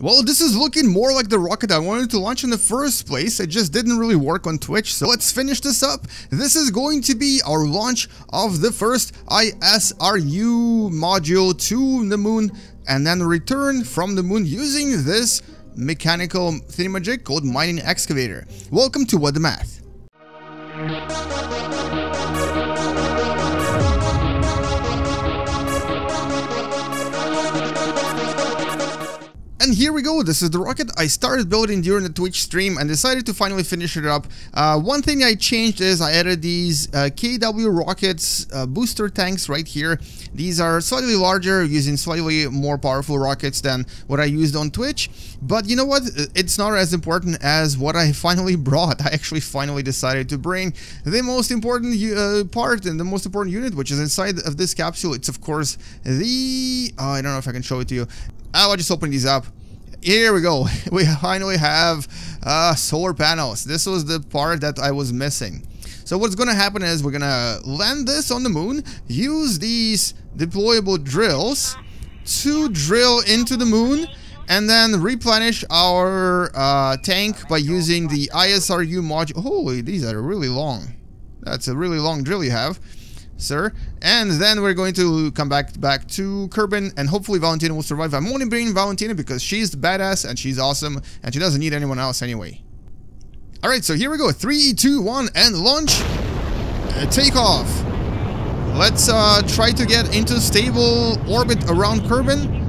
Well, this is looking more like the rocket I wanted to launch in the first place. It just didn't really work on Twitch. So let's finish this up. This is going to be our launch of the first ISRU module to the moon and then return from the moon using this mechanical thingamajig called mining excavator. Welcome to What The Math. And here we go, this is the rocket I started building during the Twitch stream and decided to finally finish it up. Uh, one thing I changed is I added these uh, KW rockets uh, booster tanks right here. These are slightly larger, using slightly more powerful rockets than what I used on Twitch. But you know what, it's not as important as what I finally brought. I actually finally decided to bring the most important uh, part and the most important unit, which is inside of this capsule. It's of course the... Oh, I don't know if I can show it to you. I'll just open these up. Here we go. We finally have uh, solar panels. This was the part that I was missing. So what's going to happen is we're going to land this on the moon, use these deployable drills to drill into the moon, and then replenish our uh, tank by using the ISRU module. Holy, these are really long. That's a really long drill you have sir. And then we're going to come back back to Kerbin, and hopefully Valentina will survive. I'm only bringing Valentina because she's the badass, and she's awesome, and she doesn't need anyone else anyway. Alright, so here we go. Three, two, one, and launch. Uh, take off. Let's uh, try to get into stable orbit around Kerbin.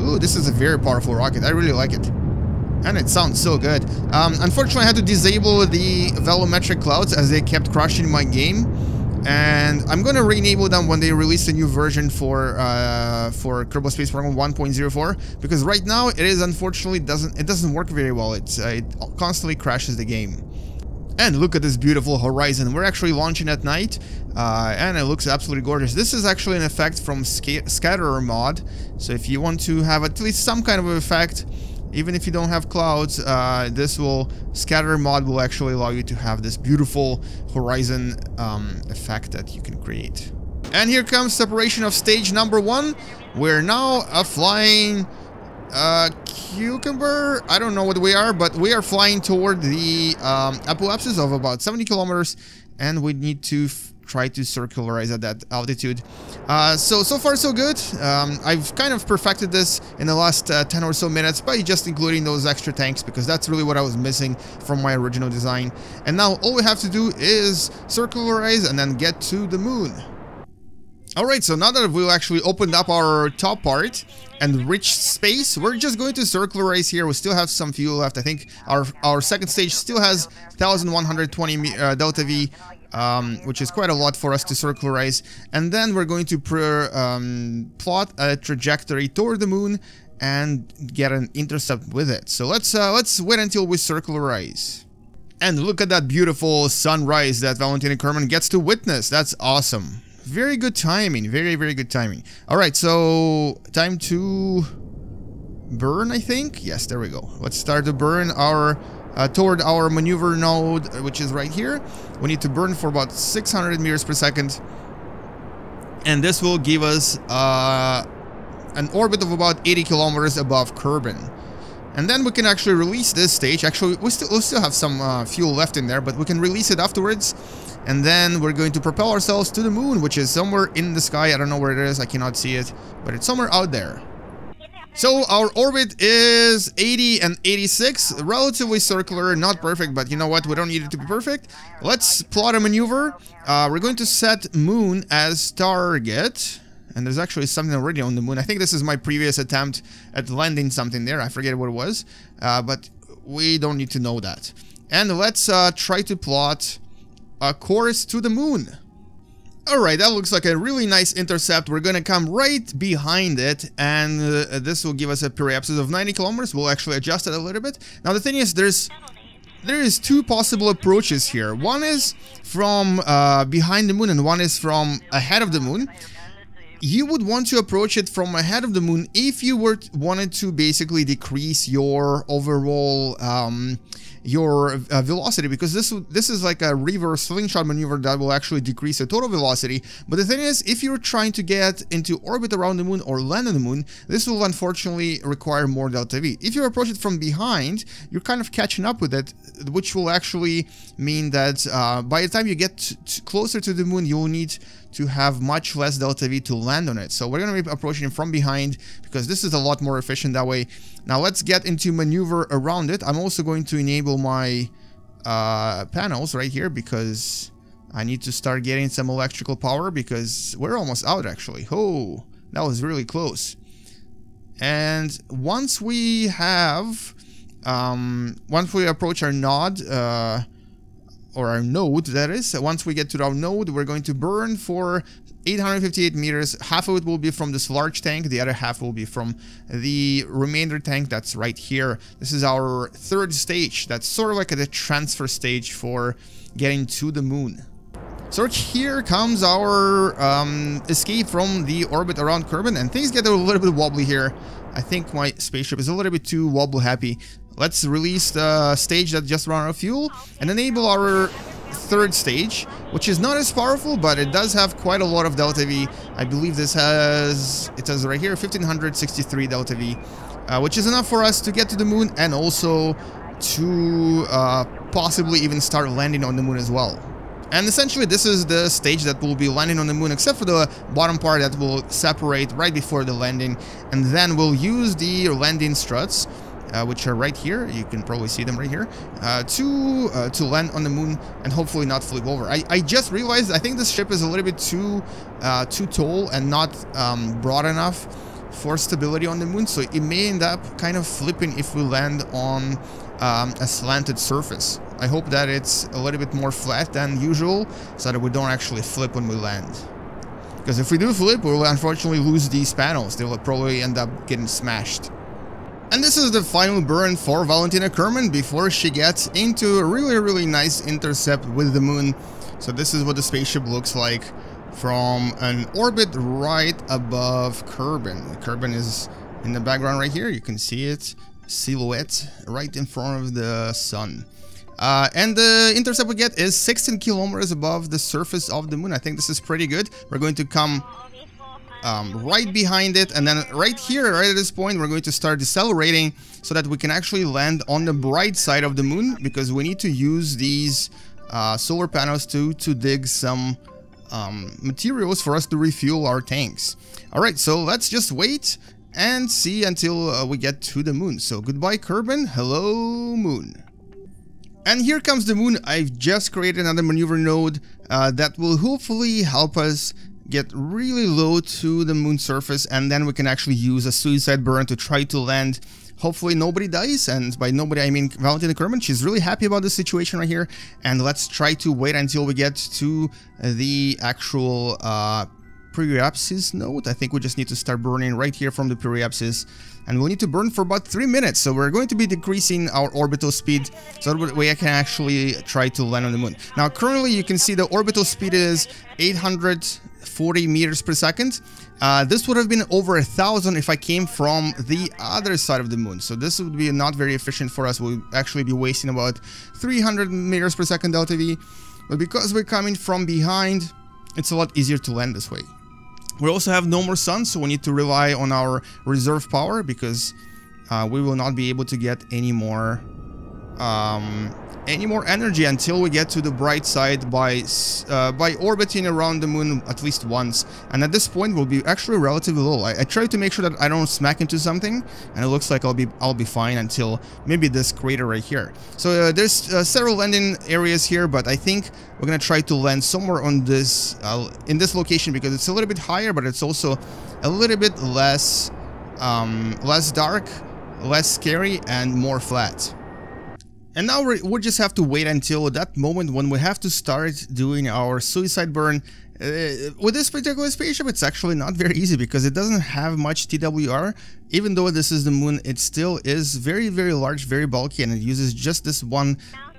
Ooh, this is a very powerful rocket. I really like it. And it sounds so good. Um, unfortunately, I had to disable the volumetric clouds as they kept crashing my game and I'm gonna re-enable them when they release a new version for uh, for Kerbal Space Program 1.04 because right now it is unfortunately doesn't it doesn't work very well. It's uh, it constantly crashes the game. And look at this beautiful horizon. We're actually launching at night, uh, and it looks absolutely gorgeous. This is actually an effect from Sc Scatterer mod, so if you want to have at least some kind of effect, even if you don't have clouds, uh, this will scatter mod will actually allow you to have this beautiful horizon um, effect that you can create. And here comes separation of stage number one. We're now a flying uh, cucumber. I don't know what we are, but we are flying toward the um, of about 70 kilometers, and we need to try to circularize at that altitude. Uh, so, so far so good. Um, I've kind of perfected this in the last uh, 10 or so minutes by just including those extra tanks because that's really what I was missing from my original design. And now all we have to do is circularize and then get to the moon. Alright, so now that we've actually opened up our top part and reached space, we're just going to circularize here. We still have some fuel left. I think our, our second stage still has 1120 uh, delta V um, which is quite a lot for us to circularize. And then we're going to um, plot a trajectory toward the moon and get an intercept with it. So let's uh, let's wait until we circularize. And look at that beautiful sunrise that Valentina Kerman gets to witness. That's awesome. Very good timing. Very, very good timing. All right, so time to burn, I think. Yes, there we go. Let's start to burn our uh, toward our maneuver node, uh, which is right here. We need to burn for about 600 meters per second. And this will give us uh, an orbit of about 80 kilometers above Kerbin. And then we can actually release this stage. Actually, we still, we still have some uh, fuel left in there, but we can release it afterwards. And then we're going to propel ourselves to the moon, which is somewhere in the sky. I don't know where it is. I cannot see it, but it's somewhere out there. So our orbit is 80 and 86, relatively circular, not perfect, but you know what, we don't need it to be perfect. Let's plot a maneuver. Uh, we're going to set moon as target. And there's actually something already on the moon. I think this is my previous attempt at landing something there. I forget what it was, uh, but we don't need to know that. And let's uh, try to plot a course to the moon. Alright, that looks like a really nice intercept. We're gonna come right behind it, and uh, this will give us a periapsis of 90 kilometers. We'll actually adjust it a little bit. Now, the thing is, there's there is two possible approaches here. One is from uh, behind the moon, and one is from ahead of the moon. You would want to approach it from ahead of the moon if you were wanted to basically decrease your overall um, your uh, velocity because this this is like a reverse slingshot maneuver that will actually decrease the total velocity. But the thing is if you're trying to get into orbit around the moon or land on the moon this will unfortunately require more delta v. If you approach it from behind you're kind of catching up with it which will actually mean that uh, by the time you get closer to the moon you'll need to have much less delta V to land on it. So we're going to be approaching from behind because this is a lot more efficient that way. Now let's get into maneuver around it. I'm also going to enable my uh, panels right here because I need to start getting some electrical power because we're almost out actually. Oh, that was really close. And once we have, um, once we approach our nod, uh, or our node that is. Once we get to our node, we're going to burn for 858 meters. Half of it will be from this large tank, the other half will be from the remainder tank that's right here. This is our third stage. That's sort of like a transfer stage for getting to the moon. So here comes our um, escape from the orbit around Kerbin, and things get a little bit wobbly here. I think my spaceship is a little bit too wobble happy. Let's release the stage that just ran out of fuel and enable our third stage, which is not as powerful, but it does have quite a lot of Delta V. I believe this has, it says right here, 1563 Delta V, uh, which is enough for us to get to the moon and also to uh, possibly even start landing on the moon as well. And essentially this is the stage that will be landing on the moon except for the bottom part that will separate right before the landing and then we'll use the landing struts uh, which are right here. You can probably see them right here. Uh, to uh, to land on the moon and hopefully not flip over. I, I just realized I think this ship is a little bit too uh, too tall and not um, broad enough for stability on the moon. So it may end up kind of flipping if we land on um, a slanted surface. I hope that it's a little bit more flat than usual so that we don't actually flip when we land. Because if we do flip, we'll unfortunately lose these panels. They'll probably end up getting smashed. And this is the final burn for Valentina Kerman before she gets into a really, really nice intercept with the moon. So this is what the spaceship looks like from an orbit right above Kerbin. Kerbin is in the background right here. You can see it, silhouette, right in front of the sun. Uh, and the intercept we get is 16 kilometers above the surface of the moon. I think this is pretty good. We're going to come um, right behind it. And then right here right at this point we're going to start decelerating so that we can actually land on the bright side of the moon because we need to use these uh, solar panels to to dig some um, materials for us to refuel our tanks. All right so let's just wait and see until uh, we get to the moon. So goodbye Kerbin. Hello moon. And here comes the moon. I've just created another maneuver node uh, that will hopefully help us get really low to the moon surface and then we can actually use a suicide burn to try to land. Hopefully nobody dies and by nobody I mean Valentina Kerman. She's really happy about this situation right here and let's try to wait until we get to the actual uh, periapsis node I think we just need to start burning right here from the periapsis and we'll need to burn for about 3 minutes so we're going to be decreasing our orbital speed so that way I can actually try to land on the moon now currently you can see the orbital speed is 840 meters per second. Uh, this would have been over a thousand if I came from the other side of the moon. So this would be not very efficient for us. We'll actually be wasting about 300 meters per second delta V. But because we're coming from behind, it's a lot easier to land this way. We also have no more sun, so we need to rely on our reserve power because uh, we will not be able to get any more um, any more energy until we get to the bright side by uh, by orbiting around the moon at least once. And at this point we'll be actually relatively low. I, I try to make sure that I don't smack into something and it looks like I'll be I'll be fine until maybe this crater right here. So uh, there's uh, several landing areas here but I think we're gonna try to land somewhere on this uh, in this location because it's a little bit higher but it's also a little bit less um, less dark less scary and more flat and now we just have to wait until that moment when we have to start doing our suicide burn. Uh, with this particular spaceship, it's actually not very easy because it doesn't have much TWR. Even though this is the moon, it still is very, very large, very bulky, and it uses just this one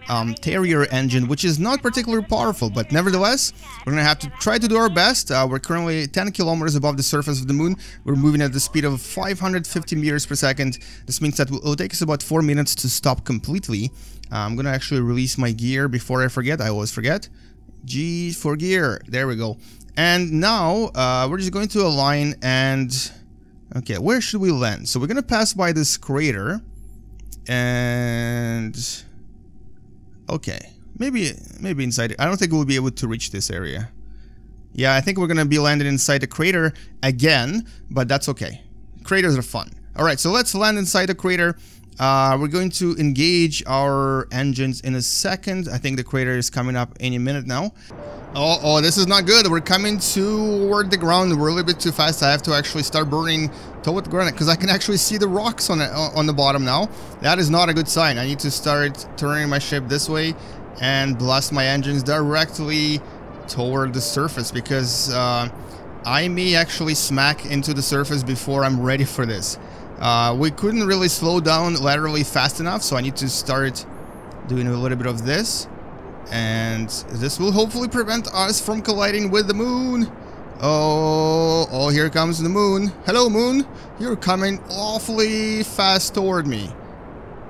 um, Terrier engine, which is not particularly powerful, but nevertheless, we're gonna have to try to do our best. Uh, we're currently 10 kilometers above the surface of the moon. We're moving at the speed of 550 meters per second. This means that it will take us about 4 minutes to stop completely. Uh, I'm gonna actually release my gear before I forget. I always forget. G for gear. There we go. And now, uh, we're just going to align and... Okay, where should we land? So we're gonna pass by this crater. And... Okay. Maybe maybe inside I don't think we'll be able to reach this area. Yeah, I think we're gonna be landing inside the crater again, but that's okay. Craters are fun. Alright, so let's land inside the crater. Uh, we're going to engage our engines in a second. I think the crater is coming up any minute now. Oh, oh, this is not good. We're coming toward the ground. We're a little bit too fast. I have to actually start burning toward the ground because I can actually see the rocks on, it, on the bottom now. That is not a good sign. I need to start turning my ship this way and blast my engines directly toward the surface because uh, I may actually smack into the surface before I'm ready for this. Uh, we couldn't really slow down laterally fast enough, so I need to start doing a little bit of this. And this will hopefully prevent us from colliding with the moon. Oh, oh, here comes the moon. Hello, moon. You're coming awfully fast toward me.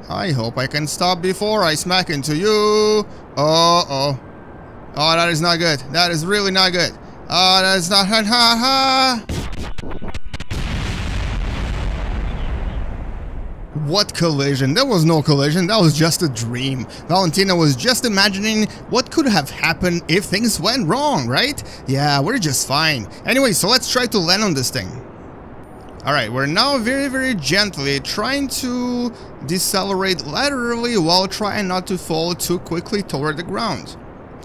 I hope I can stop before I smack into you. Oh, oh. Oh, that is not good. That is really not good. Oh, that is not... Ha, ha, ha. What collision? There was no collision, that was just a dream. Valentina was just imagining what could have happened if things went wrong, right? Yeah, we're just fine. Anyway, so let's try to land on this thing. Alright, we're now very, very gently trying to decelerate laterally while trying not to fall too quickly toward the ground.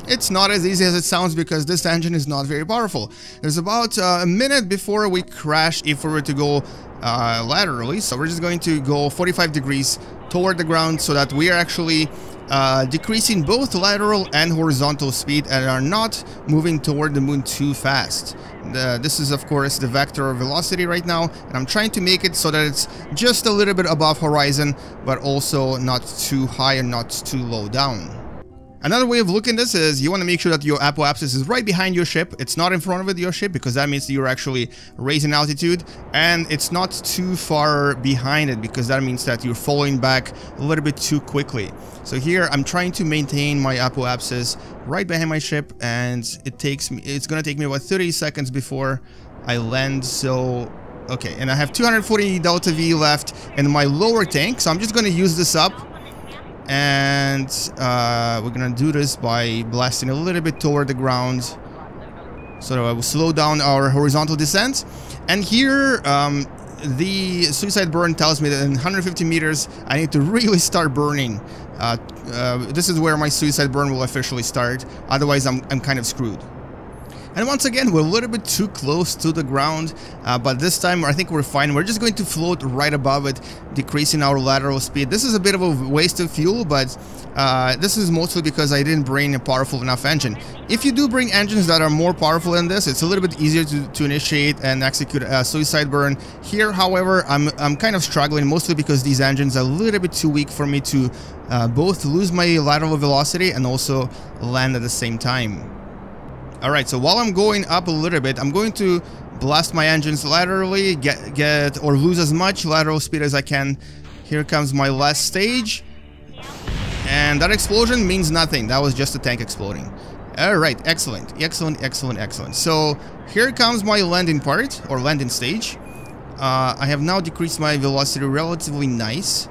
It's not as easy as it sounds because this engine is not very powerful. There's about uh, a minute before we crash if we were to go uh, laterally. So we're just going to go 45 degrees toward the ground so that we are actually uh, decreasing both lateral and horizontal speed and are not moving toward the moon too fast. The, this is of course the vector of velocity right now and I'm trying to make it so that it's just a little bit above horizon but also not too high and not too low down. Another way of looking at this is you want to make sure that your apoapsis is right behind your ship. It's not in front of it, your ship, because that means you're actually raising altitude. And it's not too far behind it, because that means that you're falling back a little bit too quickly. So here, I'm trying to maintain my apoapsis right behind my ship, and it takes me, it's going to take me about 30 seconds before I land. So Okay, and I have 240 delta V left in my lower tank, so I'm just going to use this up and uh, we're gonna do this by blasting a little bit toward the ground. So I will slow down our horizontal descent. And here um, the suicide burn tells me that in 150 meters I need to really start burning. Uh, uh, this is where my suicide burn will officially start. Otherwise I'm, I'm kind of screwed and once again, we're a little bit too close to the ground, uh, but this time I think we're fine. We're just going to float right above it, decreasing our lateral speed. This is a bit of a waste of fuel, but uh, this is mostly because I didn't bring a powerful enough engine. If you do bring engines that are more powerful than this, it's a little bit easier to, to initiate and execute a suicide burn. Here, however, I'm, I'm kind of struggling, mostly because these engines are a little bit too weak for me to uh, both lose my lateral velocity and also land at the same time. Alright, so while I'm going up a little bit, I'm going to blast my engines laterally, get, get or lose as much lateral speed as I can. Here comes my last stage. And that explosion means nothing. That was just a tank exploding. Alright, excellent, excellent, excellent, excellent. So here comes my landing part, or landing stage. Uh, I have now decreased my velocity relatively nice.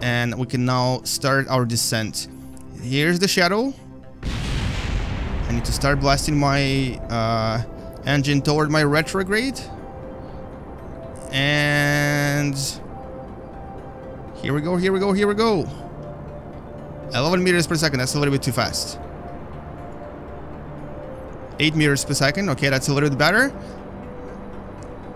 And we can now start our descent. Here's the shadow. Need to start blasting my uh, engine toward my retrograde. And here we go, here we go, here we go. 11 meters per second, that's a little bit too fast. 8 meters per second, okay, that's a little bit better.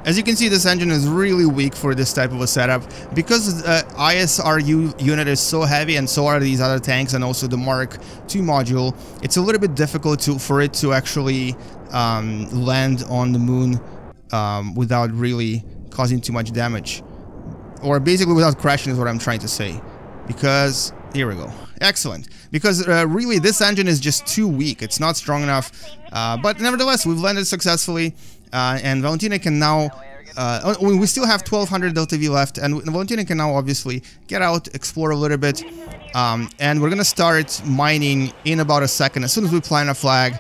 As you can see, this engine is really weak for this type of a setup. Because uh, ISRU unit is so heavy and so are these other tanks and also the Mark II module, it's a little bit difficult to for it to actually um, land on the moon um, without really causing too much damage. Or basically without crashing is what I'm trying to say. Because Here we go. Excellent. Because uh, really, this engine is just too weak. It's not strong enough. Uh, but nevertheless, we've landed successfully. Uh, and Valentina can now... Uh, oh, we still have 1200 Delta V left. And Valentina can now obviously get out, explore a little bit. Um, and we're to start mining in about a second. As soon as we plant a flag,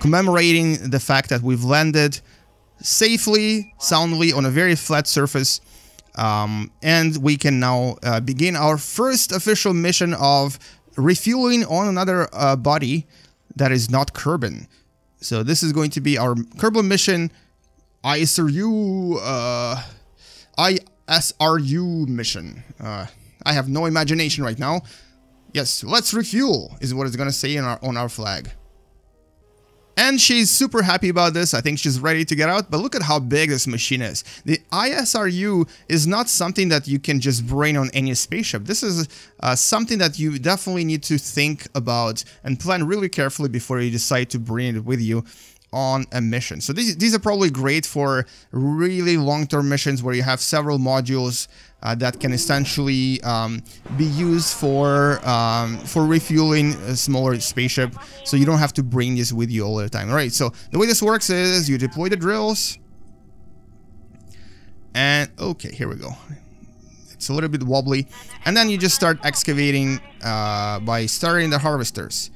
commemorating the fact that we've landed safely, soundly on a very flat surface. Um, and we can now uh, begin our first official mission of refueling on another uh, body that is not Kerbin. So this is going to be our Kerbin mission ISRU, uh, ISRU mission. Uh, I have no imagination right now. Yes, let's refuel is what it's to say our, on our flag. And she's super happy about this. I think she's ready to get out. But look at how big this machine is. The ISRU is not something that you can just bring on any spaceship. This is uh, something that you definitely need to think about and plan really carefully before you decide to bring it with you on a mission. So these, these are probably great for really long-term missions where you have several modules uh, that can essentially um, be used for um, for refueling a smaller spaceship so you don't have to bring this with you all the time. All right, so the way this works is you deploy the drills and okay, here we go. It's a little bit wobbly and then you just start excavating uh, by starting the harvesters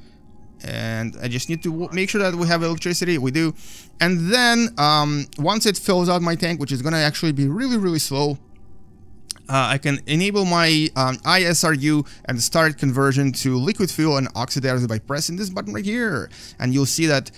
and I just need to make sure that we have electricity. We do. And then um, once it fills out my tank, which is to actually be really, really slow, uh, I can enable my um, ISRU and start conversion to liquid fuel and oxidizer by pressing this button right here. And you'll see that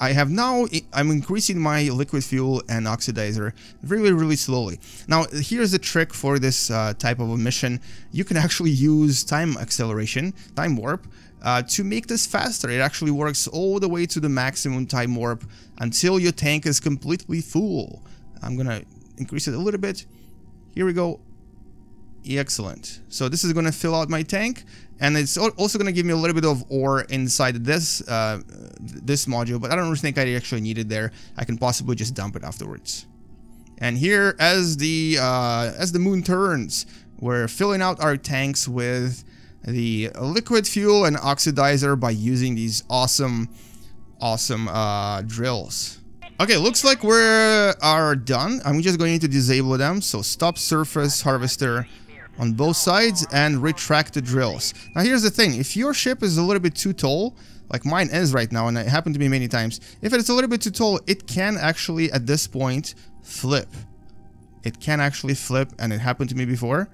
I have now, I'm increasing my liquid fuel and oxidizer really, really slowly. Now, here's the trick for this uh, type of a mission. You can actually use time acceleration, time warp, uh, to make this faster. It actually works all the way to the maximum time warp until your tank is completely full. I'm gonna increase it a little bit. Here we go. Excellent. So this is to fill out my tank and it's also going to give me a little bit of ore inside this uh, this module, but I don't think I actually need it there. I can possibly just dump it afterwards. And here, as the uh, as the moon turns, we're filling out our tanks with the liquid fuel and oxidizer by using these awesome, awesome uh, drills. Okay, looks like we are are done. I'm just going to disable them. So stop surface harvester on both sides and retract the drills. Now here's the thing, if your ship is a little bit too tall, like mine is right now and it happened to me many times, if it's a little bit too tall, it can actually at this point flip. It can actually flip and it happened to me before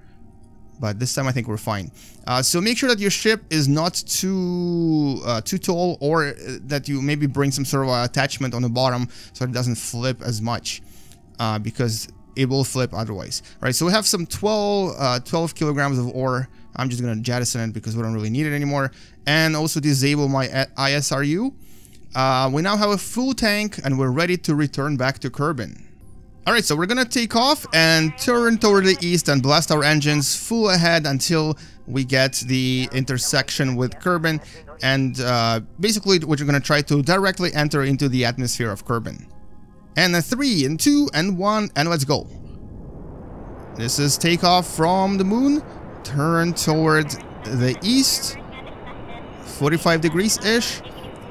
but this time I think we're fine. Uh, so make sure that your ship is not too uh, too tall or uh, that you maybe bring some sort of attachment on the bottom so it doesn't flip as much uh, because it will flip otherwise. All right, so we have some 12, uh, 12 kilograms of ore. I'm just going to jettison it because we don't really need it anymore. And also disable my ISRU. Uh, we now have a full tank and we're ready to return back to Kerbin. Alright, so we're gonna take off and turn toward the east and blast our engines full ahead until we get the intersection with Kerbin and uh, basically we're gonna try to directly enter into the atmosphere of Kerbin. And a 3 and 2 and 1 and let's go. This is takeoff from the moon, turn toward the east, 45 degrees-ish.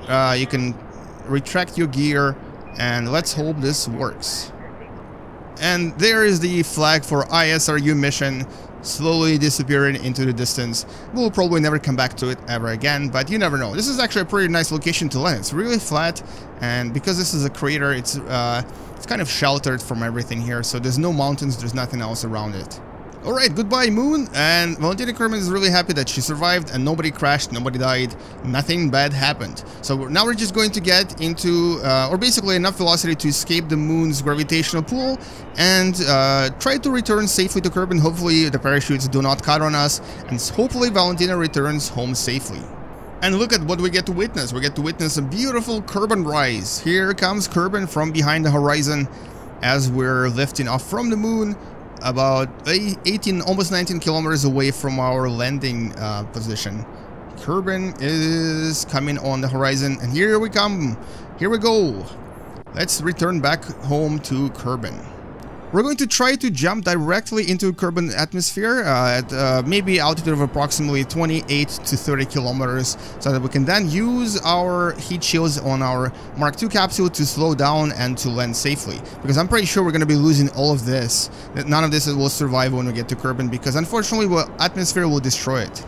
Uh, you can retract your gear and let's hope this works. And there is the flag for ISRU mission slowly disappearing into the distance. We'll probably never come back to it ever again, but you never know. This is actually a pretty nice location to land. It's really flat, and because this is a crater, it's uh, it's kind of sheltered from everything here, so there's no mountains, there's nothing else around it. Alright, goodbye Moon, and Valentina Kerman is really happy that she survived and nobody crashed, nobody died, nothing bad happened. So now we're just going to get into, uh, or basically enough velocity to escape the Moon's gravitational pull and uh, try to return safely to Kerbin. Hopefully the parachutes do not cut on us, and hopefully Valentina returns home safely. And look at what we get to witness. We get to witness a beautiful Kerbin rise. Here comes Kerbin from behind the horizon as we're lifting off from the moon about 18, almost 19 kilometers away from our landing uh, position. Kerbin is coming on the horizon, and here we come. Here we go. Let's return back home to Kerbin. We're going to try to jump directly into Kerbin atmosphere uh, at uh, maybe altitude of approximately 28 to 30 kilometers so that we can then use our heat shields on our Mark II capsule to slow down and to land safely. Because I'm pretty sure we're going to be losing all of this. None of this will survive when we get to Kerbin because unfortunately well, atmosphere will destroy it.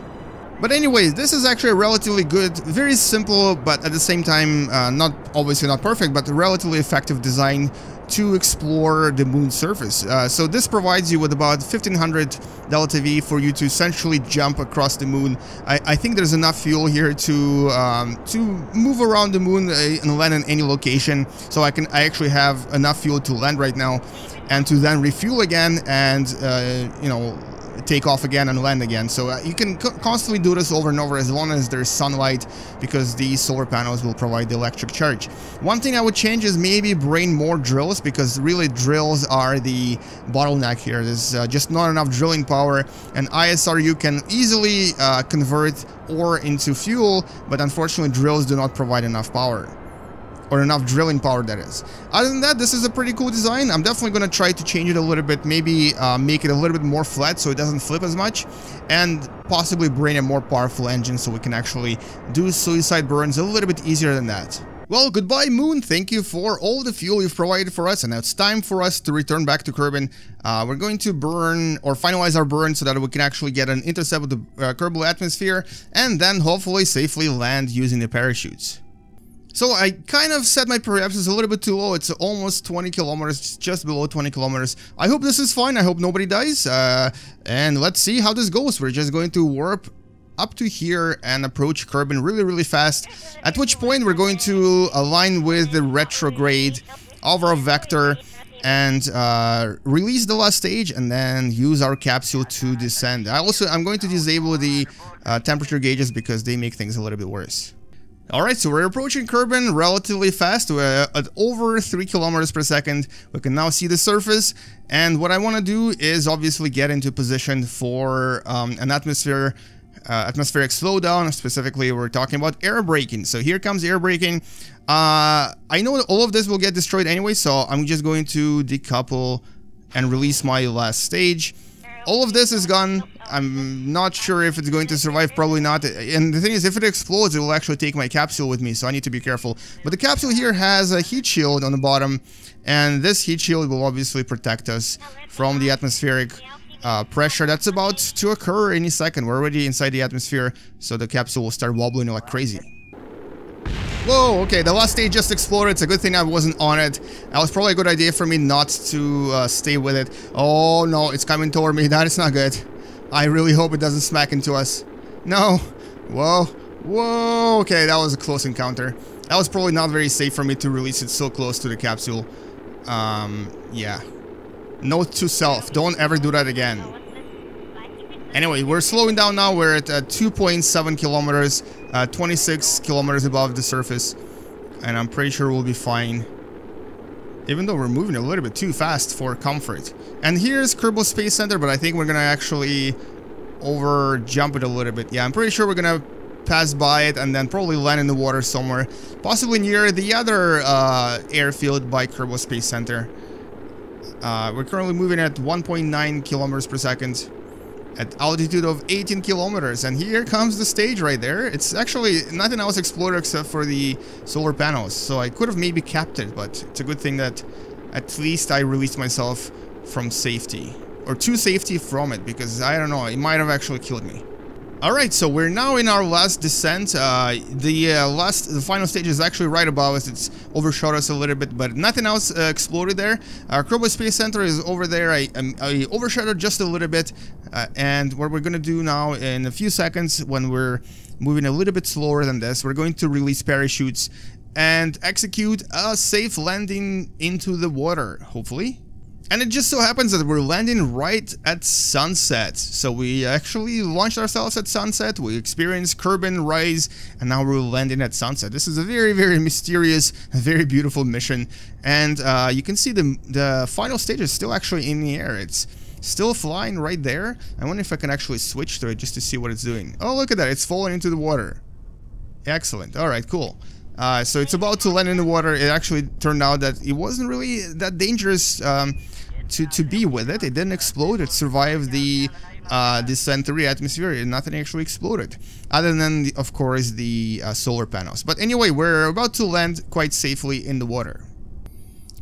But anyways, this is actually a relatively good, very simple, but at the same time, uh, not obviously not perfect, but relatively effective design to explore the moon's surface. Uh, so this provides you with about 1500 delta V for you to essentially jump across the moon. I, I think there's enough fuel here to um, to move around the moon uh, and land in any location. So I can I actually have enough fuel to land right now and to then refuel again and uh, you know take off again and land again. So uh, you can constantly do this over and over as long as there's sunlight because these solar panels will provide the electric charge. One thing I would change is maybe bring more drills because really drills are the bottleneck here. There's uh, just not enough drilling power and ISRU can easily uh, convert ore into fuel, but unfortunately drills do not provide enough power or enough drilling power that is. Other than that, this is a pretty cool design. I'm definitely going to try to change it a little bit, maybe uh, make it a little bit more flat so it doesn't flip as much, and possibly bring a more powerful engine so we can actually do suicide burns a little bit easier than that. Well, goodbye Moon, thank you for all the fuel you've provided for us, and now it's time for us to return back to Kerbin. Uh, we're going to burn, or finalize our burn so that we can actually get an intercept with the uh, Kerbal atmosphere, and then hopefully safely land using the parachutes. So I kind of set my periapsis a little bit too low. It's almost 20 kilometers, just below 20 kilometers. I hope this is fine. I hope nobody dies. Uh, and let's see how this goes. We're just going to warp up to here and approach Kerbin really, really fast. At which point we're going to align with the retrograde of our vector and uh, release the last stage and then use our capsule to descend. I also, I'm going to disable the uh, temperature gauges because they make things a little bit worse. Alright, so we're approaching Kerbin relatively fast, we're at over 3 kilometers per second. We can now see the surface, and what I want to do is obviously get into position for um, an atmosphere uh, atmospheric slowdown. Specifically, we're talking about air braking. So here comes air braking. Uh, I know all of this will get destroyed anyway, so I'm just going to decouple and release my last stage. All of this is gone. I'm not sure if it's going to survive, probably not. And the thing is, if it explodes, it will actually take my capsule with me, so I need to be careful. But the capsule here has a heat shield on the bottom, and this heat shield will obviously protect us from the atmospheric uh, pressure that's about to occur any second. We're already inside the atmosphere, so the capsule will start wobbling like crazy. Whoa, okay, the last stage just exploded. It's a good thing I wasn't on it. That was probably a good idea for me not to uh, stay with it. Oh no, it's coming toward me. That is not good. I really hope it doesn't smack into us. No. Whoa. Whoa. Okay, that was a close encounter. That was probably not very safe for me to release it so close to the capsule. Um, yeah. Note to self, don't ever do that again. Anyway, we're slowing down now. We're at uh, 2.7 kilometers, uh, 26 kilometers above the surface. And I'm pretty sure we'll be fine. Even though we're moving a little bit too fast for comfort. And here's Kerbal Space Center, but I think we're gonna actually over jump it a little bit. Yeah, I'm pretty sure we're gonna pass by it and then probably land in the water somewhere. Possibly near the other uh, airfield by Kerbal Space Center. Uh, we're currently moving at 1.9 kilometers per second at altitude of 18 kilometers. And here comes the stage right there. It's actually nothing else explored except for the solar panels. So I could have maybe capped it, but it's a good thing that at least I released myself from safety. Or to safety from it, because I don't know, it might have actually killed me. Alright, so we're now in our last descent. Uh, the uh, last, the final stage is actually right above us. It's overshot us a little bit, but nothing else uh, exploded there. Our Kerbal Space Center is over there. I, um, I overshot it just a little bit. Uh, and what we're going to do now in a few seconds, when we're moving a little bit slower than this, we're going to release parachutes and execute a safe landing into the water, hopefully. And it just so happens that we're landing right at sunset. So we actually launched ourselves at sunset, we experienced Kerbin rise, and now we're landing at sunset. This is a very, very mysterious, very beautiful mission. And uh, you can see the, the final stage is still actually in the air. It's still flying right there. I wonder if I can actually switch to it just to see what it's doing. Oh, look at that. It's falling into the water. Excellent. All right, cool. Uh, so it's about to land in the water. It actually turned out that it wasn't really that dangerous. Um, to, to be with it. It didn't explode. It survived the uh, descent through the atmosphere and nothing actually exploded. Other than, the, of course, the uh, solar panels. But anyway, we're about to land quite safely in the water.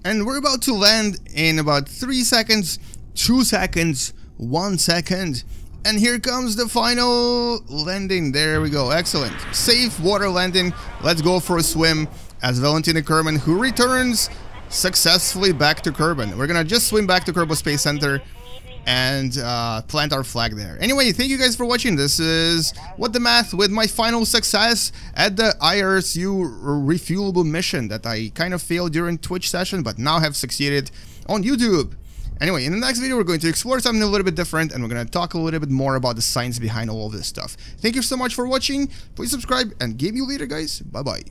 And we're about to land in about 3 seconds, 2 seconds, 1 second. And here comes the final landing. There we go. Excellent. Safe water landing. Let's go for a swim as Valentina Kerman, who returns successfully back to Kerbin. We're gonna just swim back to Kerbal Space Center and uh, plant our flag there. Anyway, thank you guys for watching. This is What the Math with my final success at the ISRU refuelable mission that I kind of failed during Twitch session, but now have succeeded on YouTube. Anyway, in the next video, we're going to explore something a little bit different, and we're going to talk a little bit more about the science behind all of this stuff. Thank you so much for watching. Please subscribe, and game you later, guys. Bye-bye.